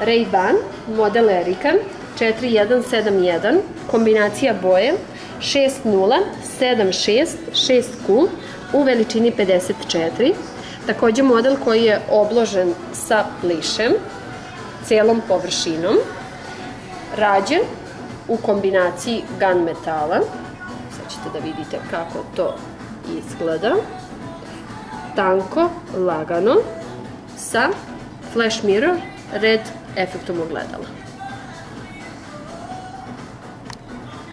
Ray-Ban, model Erika, 4171, kombinacija boje 6076 cool u veličini 54. Takođe model koji je obložen sa plišem, celom površinom, rađen u kombinaciji gun metala. Sad ćete da vidite kako to izgleda. Tanko, lagano, sa flash mirror red efektom ogledala.